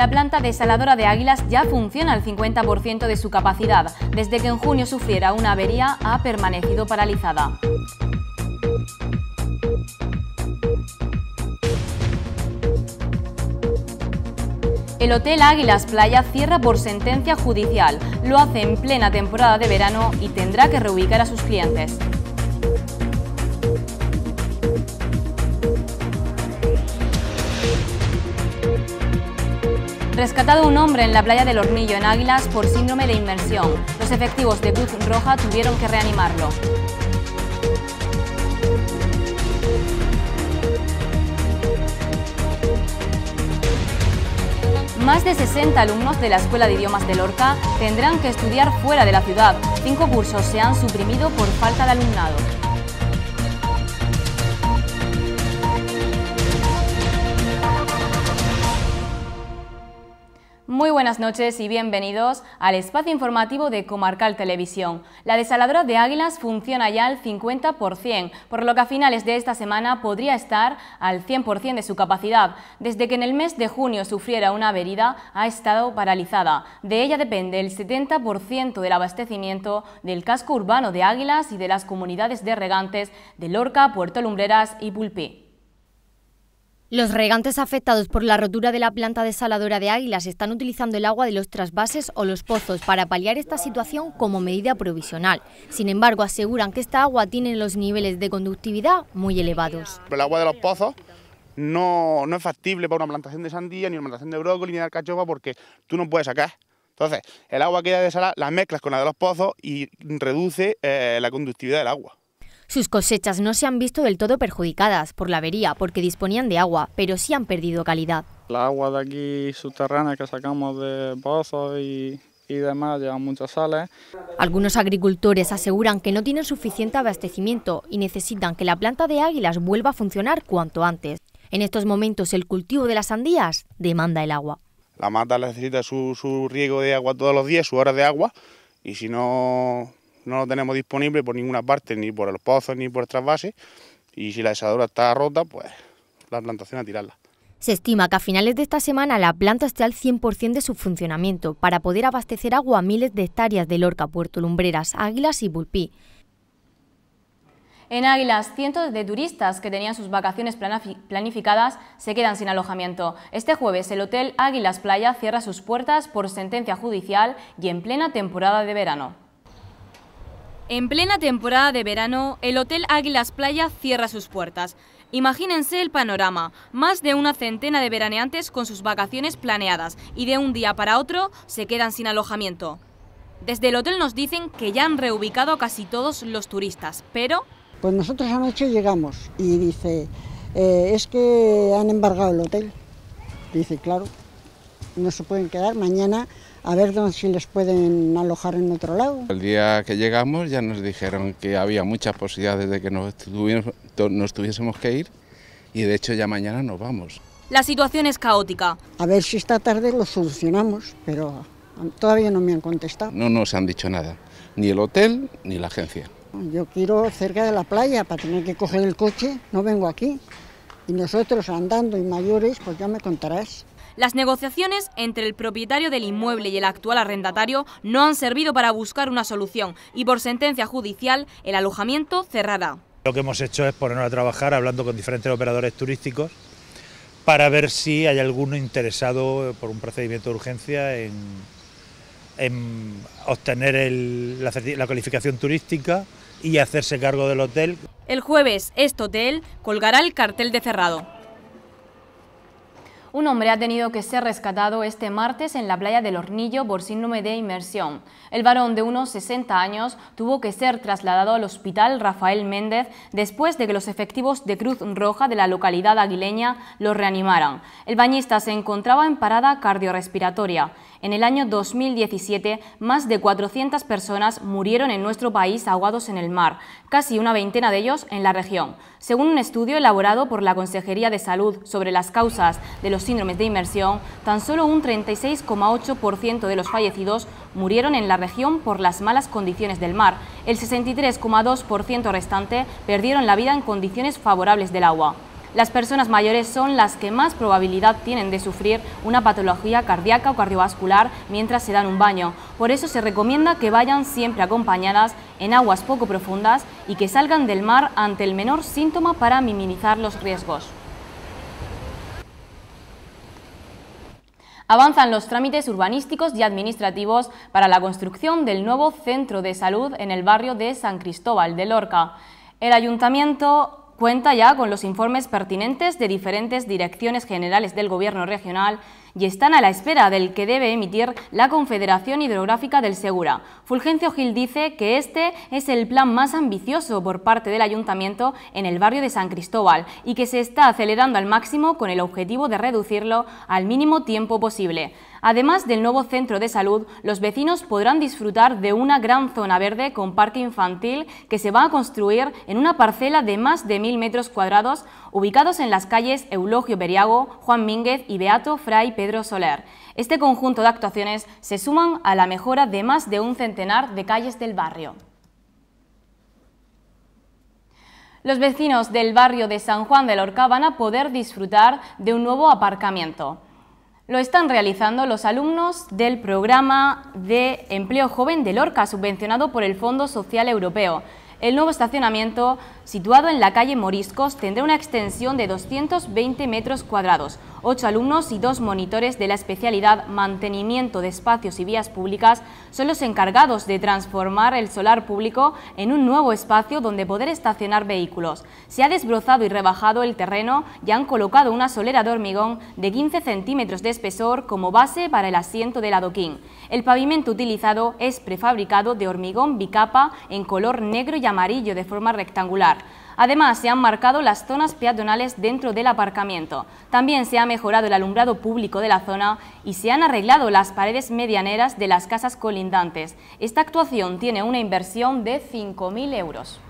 La planta desaladora de Águilas ya funciona al 50% de su capacidad. Desde que en junio sufriera una avería, ha permanecido paralizada. El Hotel Águilas Playa cierra por sentencia judicial. Lo hace en plena temporada de verano y tendrá que reubicar a sus clientes. Rescatado un hombre en la playa del Hornillo, en Águilas, por síndrome de inmersión. Los efectivos de Cruz Roja tuvieron que reanimarlo. Más de 60 alumnos de la Escuela de Idiomas de Lorca tendrán que estudiar fuera de la ciudad. Cinco cursos se han suprimido por falta de alumnado. Buenas noches y bienvenidos al espacio informativo de Comarcal Televisión. La desaladora de Águilas funciona ya al 50%, por lo que a finales de esta semana podría estar al 100% de su capacidad. Desde que en el mes de junio sufriera una avería, ha estado paralizada. De ella depende el 70% del abastecimiento del casco urbano de Águilas y de las comunidades de regantes de Lorca, Puerto Lumbreras y Pulpí. Los regantes afectados por la rotura de la planta desaladora de Águilas están utilizando el agua de los trasvases o los pozos para paliar esta situación como medida provisional. Sin embargo, aseguran que esta agua tiene los niveles de conductividad muy elevados. El agua de los pozos no, no es factible para una plantación de sandía, ni una plantación de brócoli, ni de alcachofa, porque tú no puedes sacar. Entonces, el agua que hay desalada la mezclas con la de los pozos y reduce eh, la conductividad del agua. Sus cosechas no se han visto del todo perjudicadas por la avería porque disponían de agua, pero sí han perdido calidad. La agua de aquí subterránea que sacamos de pozos y, y demás lleva muchas sales. Algunos agricultores aseguran que no tienen suficiente abastecimiento y necesitan que la planta de águilas vuelva a funcionar cuanto antes. En estos momentos el cultivo de las sandías demanda el agua. La mata necesita su, su riego de agua todos los días, su hora de agua, y si no no lo tenemos disponible por ninguna parte, ni por los pozos ni por trasvase, y si la desaladora está rota, pues la plantación a tirarla. Se estima que a finales de esta semana la planta esté al 100% de su funcionamiento para poder abastecer agua a miles de hectáreas de Lorca, Puerto Lumbreras, Águilas y Bulpí. En Águilas, cientos de turistas que tenían sus vacaciones planificadas se quedan sin alojamiento. Este jueves el Hotel Águilas Playa cierra sus puertas por sentencia judicial y en plena temporada de verano. En plena temporada de verano, el Hotel Águilas Playa cierra sus puertas. Imagínense el panorama, más de una centena de veraneantes con sus vacaciones planeadas y de un día para otro se quedan sin alojamiento. Desde el hotel nos dicen que ya han reubicado casi todos los turistas, pero... Pues nosotros anoche llegamos y dice, eh, es que han embargado el hotel. Dice, claro, no se pueden quedar, mañana a ver si les pueden alojar en otro lado. El día que llegamos ya nos dijeron que había muchas posibilidades de que nos, nos tuviésemos que ir y de hecho ya mañana nos vamos. La situación es caótica. A ver si esta tarde lo solucionamos, pero todavía no me han contestado. No nos han dicho nada, ni el hotel ni la agencia. Yo quiero cerca de la playa para tener que coger el coche, no vengo aquí. Y nosotros andando y mayores, pues ya me contarás. Las negociaciones entre el propietario del inmueble y el actual arrendatario no han servido para buscar una solución y por sentencia judicial el alojamiento cerrará. Lo que hemos hecho es ponernos a trabajar hablando con diferentes operadores turísticos para ver si hay alguno interesado por un procedimiento de urgencia en, obtener la, la calificación turística y hacerse cargo del hotel. El jueves este hotel colgará el cartel de cerrado. Un hombre ha tenido que ser rescatado este martes en la playa del Hornillo por síndrome de inmersión. El varón de unos 60 años tuvo que ser trasladado al hospital Rafael Méndez después de que los efectivos de Cruz Roja de la localidad aguileña lo reanimaran. El bañista se encontraba en parada cardiorrespiratoria. En el año 2017, más de 400 personas murieron en nuestro país ahogados en el mar, casi una veintena de ellos en la región. Según un estudio elaborado por la Consejería de Salud sobre las causas de los síndromes de inmersión, tan solo un 36,8% de los fallecidos murieron en la región por las malas condiciones del mar. El 63,2% restante perdieron la vida en condiciones favorables del agua. Las personas mayores son las que más probabilidad tienen de sufrir una patología cardíaca o cardiovascular mientras se dan un baño. Por eso se recomienda que vayan siempre acompañadas en aguas poco profundas y que salgan del mar ante el menor síntoma para minimizar los riesgos. Avanzan los trámites urbanísticos y administrativos para la construcción del nuevo centro de salud en el barrio de San Cristóbal de Lorca. El ayuntamiento cuenta ya con los informes pertinentes de diferentes direcciones generales del Gobierno regional y están a la espera del que debe emitir la Confederación Hidrográfica del Segura. Fulgencio Gil dice que este es el plan más ambicioso por parte del Ayuntamiento en el barrio de San Cristóbal y que se está acelerando al máximo con el objetivo de reducirlo al mínimo tiempo posible. Además del nuevo centro de salud, los vecinos podrán disfrutar de una gran zona verde con parque infantil que se va a construir en una parcela de más de mil metros cuadrados ubicados en las calles Eulogio Beriago, Juan Mínguez y Beato Fray Pedro Soler. Este conjunto de actuaciones se suman a la mejora de más de un centenar de calles del barrio. Los vecinos del barrio de San Juan de Lorca van a poder disfrutar de un nuevo aparcamiento. Lo están realizando los alumnos del programa de empleo joven de Lorca, subvencionado por el Fondo Social Europeo. El nuevo estacionamiento, situado en la calle Moriscos, tendrá una extensión de 220 metros cuadrados, Ocho alumnos y dos monitores de la especialidad Mantenimiento de Espacios y Vías Públicas son los encargados de transformar el solar público en un nuevo espacio donde poder estacionar vehículos. Se ha desbrozado y rebajado el terreno y han colocado una solera de hormigón de 15 centímetros de espesor como base para el asiento del adoquín. El pavimento utilizado es prefabricado de hormigón bicapa en color negro y amarillo de forma rectangular. Además, se han marcado las zonas peatonales dentro del aparcamiento. También se ha mejorado el alumbrado público de la zona y se han arreglado las paredes medianeras de las casas colindantes. Esta actuación tiene una inversión de 5.000 euros.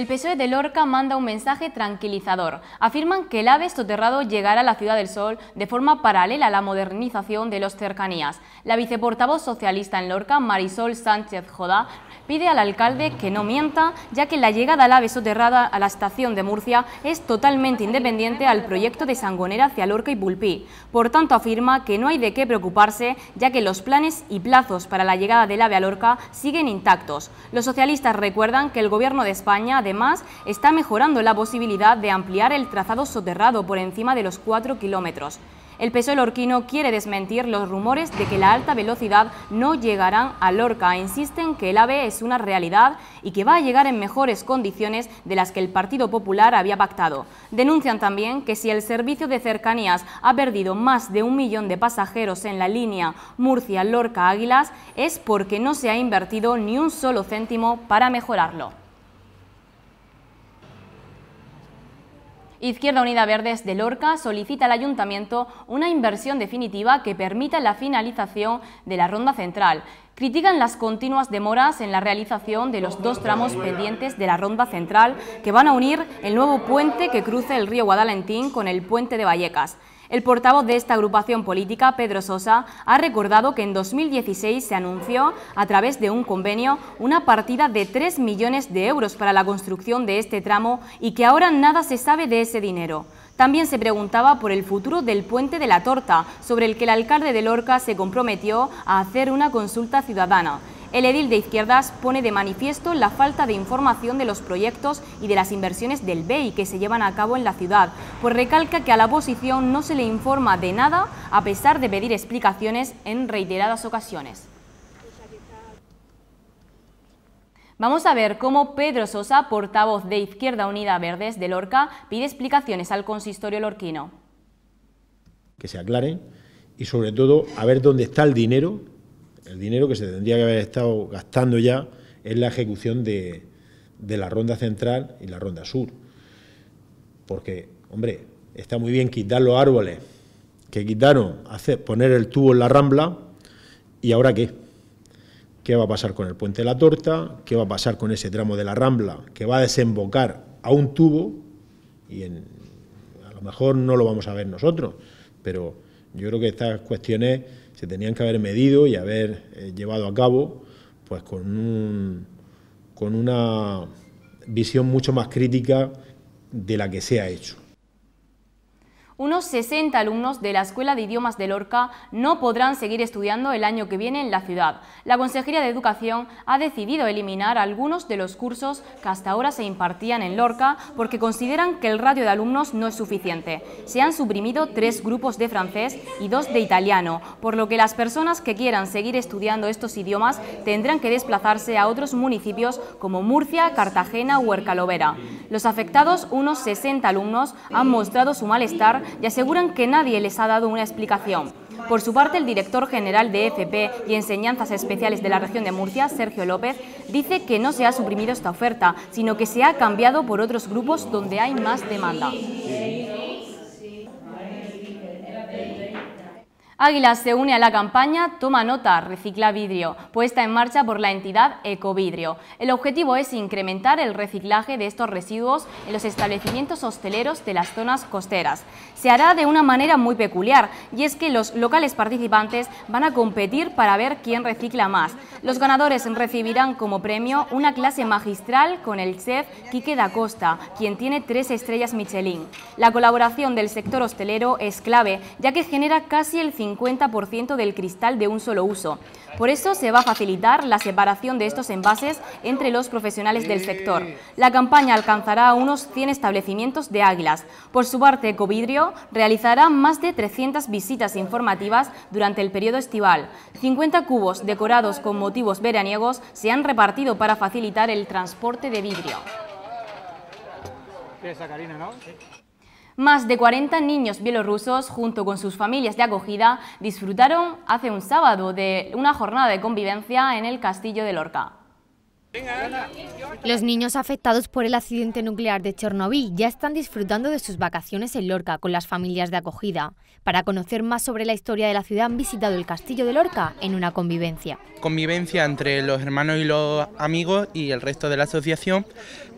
El PSOE de Lorca manda un mensaje tranquilizador. Afirman que el AVE soterrado llegará a la Ciudad del Sol de forma paralela a la modernización de los cercanías. La viceportavoz socialista en Lorca, Marisol Sánchez Joda, pide al alcalde que no mienta, ya que la llegada al AVE soterrada a la estación de Murcia es totalmente independiente al proyecto de Sangonera hacia Lorca y Pulpí. Por tanto, afirma que no hay de qué preocuparse, ya que los planes y plazos para la llegada del AVE a Lorca siguen intactos. Los socialistas recuerdan que el Gobierno de España, además, está mejorando la posibilidad de ampliar el trazado soterrado por encima de los 4 kilómetros. El PSOE lorquino quiere desmentir los rumores de que la alta velocidad no llegarán a Lorca. Insisten que el AVE es una realidad y que va a llegar en mejores condiciones de las que el Partido Popular había pactado. Denuncian también que si el servicio de cercanías ha perdido más de un millón de pasajeros en la línea Murcia-Lorca-Águilas es porque no se ha invertido ni un solo céntimo para mejorarlo. Izquierda Unida Verdes de Lorca solicita al Ayuntamiento una inversión definitiva que permita la finalización de la ronda central. Critican las continuas demoras en la realización de los dos tramos pendientes de la ronda central que van a unir el nuevo puente que cruce el río Guadalentín con el puente de Vallecas. El portavoz de esta agrupación política, Pedro Sosa, ha recordado que en 2016 se anunció, a través de un convenio, una partida de 3 millones de euros para la construcción de este tramo y que ahora nada se sabe de ese dinero. También se preguntaba por el futuro del puente de la Torta, sobre el que el alcalde de Lorca se comprometió a hacer una consulta ciudadana. El edil de izquierdas pone de manifiesto la falta de información de los proyectos y de las inversiones del BEI que se llevan a cabo en la ciudad, pues recalca que a la oposición no se le informa de nada a pesar de pedir explicaciones en reiteradas ocasiones. Vamos a ver cómo Pedro Sosa, portavoz de Izquierda Unida Verdes de Lorca, pide explicaciones al consistorio lorquino. Que se aclaren y sobre todo a ver dónde está el dinero el dinero que se tendría que haber estado gastando ya en la ejecución de, la ronda central y la ronda sur. Porque, hombre, está muy bien quitar los árboles que quitaron, poner el tubo en la rambla, ¿y ahora qué? ¿Qué va a pasar con el puente de la torta? ¿Qué va a pasar con ese tramo de la rambla que va a desembocar a un tubo? Y a lo mejor no lo vamos a ver nosotros, pero Yo creo que estas cuestiones se tenían que haber medido y haber eh, llevado a cabo pues con, un, con una visión mucho más crítica de la que se ha hecho unos 60 alumnos de la Escuela de Idiomas de Lorca no podrán seguir estudiando el año que viene en la ciudad. La Consejería de Educación ha decidido eliminar algunos de los cursos que hasta ahora se impartían en Lorca porque consideran que el radio de alumnos no es suficiente. Se han suprimido tres grupos de francés y dos de italiano, por lo que las personas que quieran seguir estudiando estos idiomas tendrán que desplazarse a otros municipios como Murcia, Cartagena o Huercalovera. Los afectados, unos 60 alumnos, han mostrado su malestar y aseguran que nadie les ha dado una explicación. Por su parte, el director general de FP y Enseñanzas Especiales de la región de Murcia, Sergio López, dice que no se ha suprimido esta oferta, sino que se ha cambiado por otros grupos donde hay más demanda. Águilas se une a la campaña Toma Nota, Recicla Vidrio, puesta en marcha por la entidad Ecovidrio. El objetivo es incrementar el reciclaje de estos residuos en los establecimientos hosteleros de las zonas costeras. Se hará de una manera muy peculiar, y es que los locales participantes van a competir para ver quién recicla más. Los ganadores recibirán como premio una clase magistral con el chef Quique da Costa, quien tiene tres estrellas Michelin. La colaboración del sector hostelero es clave, ya que genera casi el 50 50% del cristal de un solo uso. Por eso se va a facilitar la separación de estos envases entre los profesionales del sector. La campaña alcanzará unos 100 establecimientos de Águilas. Por su parte, Ecovidrio realizará más de 300 visitas informativas durante el periodo estival. 50 cubos decorados con motivos veraniegos se han repartido para facilitar el transporte de vidrio. Más de 40 niños bielorrusos, junto con sus familias de acogida, disfrutaron hace un sábado de una jornada de convivencia en el Castillo de Lorca. Los niños afectados por el accidente nuclear de Chernobyl ya están disfrutando de sus vacaciones en Lorca con las familias de acogida. Para conocer más sobre la historia de la ciudad han visitado el castillo de Lorca en una convivencia. Convivencia entre los hermanos y los amigos y el resto de la asociación,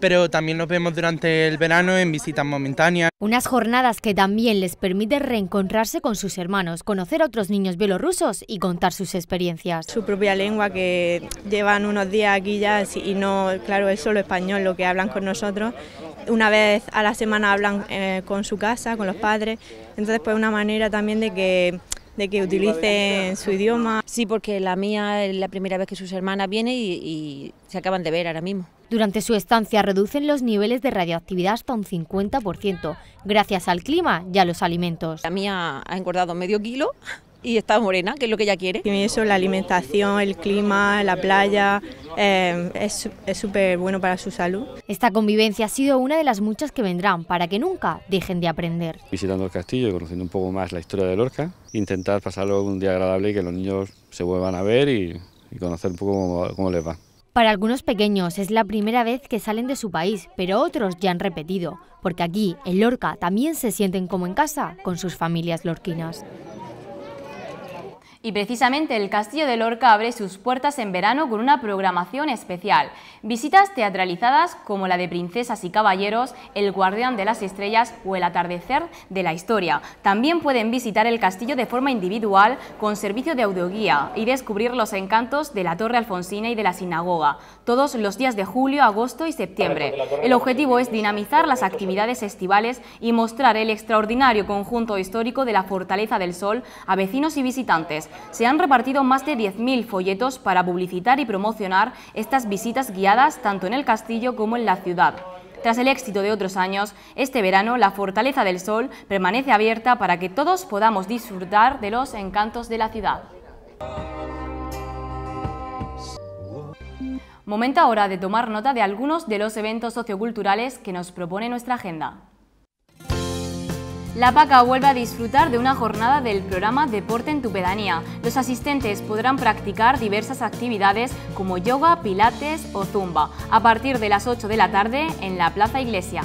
pero también nos vemos durante el verano en visitas momentáneas. Unas jornadas que también les permiten reencontrarse con sus hermanos, conocer a otros niños bielorrusos y contar sus experiencias. Su propia lengua que llevan unos días aquí ya y no, claro, es solo español lo que hablan con nosotros. Una vez a la semana hablan eh, con su casa, con los padres, entonces pues una manera también de que de que utilicen su idioma. Sí, porque la mía es la primera vez que sus hermanas vienen y, y, se acaban de ver ahora mismo. Durante su estancia reducen los niveles de radioactividad hasta un 50%, gracias al clima y a los alimentos. La mía ha engordado medio kilo y está morena, que es lo que ella quiere. Y eso, la alimentación, el clima, la playa, eh, es súper bueno para su salud. Esta convivencia ha sido una de las muchas que vendrán para que nunca dejen de aprender. Visitando el castillo y conociendo un poco más la historia de Lorca, intentar pasarlo un día agradable y que los niños se vuelvan a ver y, conocer un poco cómo les va. Para algunos pequeños es la primera vez que salen de su país, pero otros ya han repetido, porque aquí, en Lorca, también se sienten como en casa con sus familias lorquinas. Y precisamente el Castillo de Lorca abre sus puertas en verano con una programación especial. Visitas teatralizadas como la de Princesas y Caballeros, El Guardián de las Estrellas o El Atardecer de la Historia. También pueden visitar el castillo de forma individual con servicio de audioguía y descubrir los encantos de la Torre Alfonsina y de la Sinagoga, todos los días de julio, agosto y septiembre. El objetivo es dinamizar las actividades estivales y mostrar el extraordinario conjunto histórico de la Fortaleza del Sol a vecinos y visitantes se han repartido más de 10.000 folletos para publicitar y promocionar estas visitas guiadas tanto en el castillo como en la ciudad. Tras el éxito de otros años, este verano la Fortaleza del Sol permanece abierta para que todos podamos disfrutar de los encantos de la ciudad. Momento ahora de tomar nota de algunos de los eventos socioculturales que nos propone nuestra agenda. La PACA vuelve a disfrutar de una jornada del programa Deporte en tu pedanía. Los asistentes podrán practicar diversas actividades como yoga, pilates o zumba a partir de las 8 de la tarde en la Plaza Iglesia.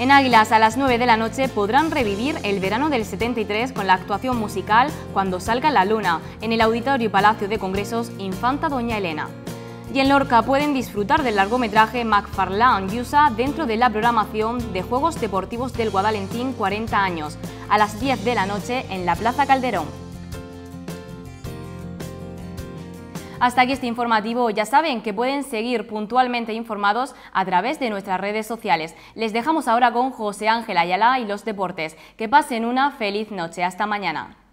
En Águilas a las 9 de la noche podrán revivir el verano del 73 con la actuación musical Cuando salga la luna en el Auditorio Palacio de Congresos Infanta Doña Elena. Y en Lorca pueden disfrutar del largometraje McFarlane Yusa dentro de la programación de Juegos Deportivos del Guadalentín 40 años, a las 10 de la noche en la Plaza Calderón. Hasta aquí este informativo. Ya saben que pueden seguir puntualmente informados a través de nuestras redes sociales. Les dejamos ahora con José Ángel Ayala y los deportes. Que pasen una feliz noche. Hasta mañana.